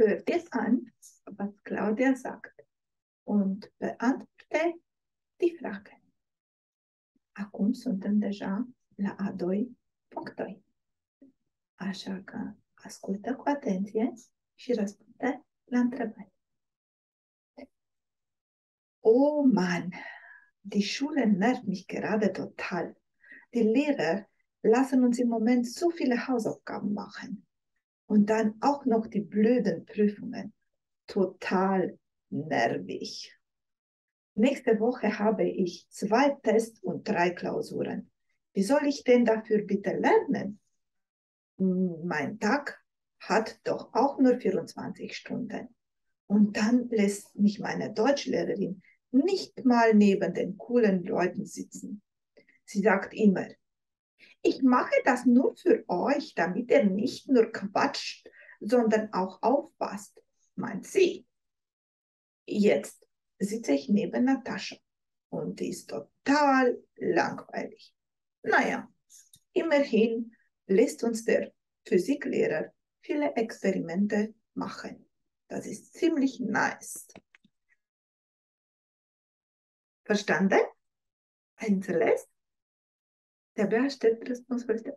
hör dir an, was Claudia sagt und beantworte die Frage. Acum suntem deja la a doi punctoi. Așa că ascultă cu atenție și răspunde la întrebări. Oh Mann, die Schule nervt mich gerade total. Die Lehrer lassen uns im Moment so viele Hausaufgaben machen. Und dann auch noch die blöden Prüfungen. Total nervig. Nächste Woche habe ich zwei Tests und drei Klausuren. Wie soll ich denn dafür bitte lernen? Mein Tag hat doch auch nur 24 Stunden. Und dann lässt mich meine Deutschlehrerin nicht mal neben den coolen Leuten sitzen. Sie sagt immer, ich mache das nur für euch, damit ihr nicht nur quatscht, sondern auch aufpasst, meint sie. Jetzt sitze ich neben Natascha und die ist total langweilig. Naja, immerhin lässt uns der Physiklehrer viele Experimente machen. Das ist ziemlich nice. Verstanden? Ein Celeste? Der Bär steht Responsabilität.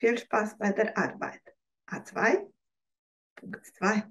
Viel Spaß bei der Arbeit. A2, Punkt 2.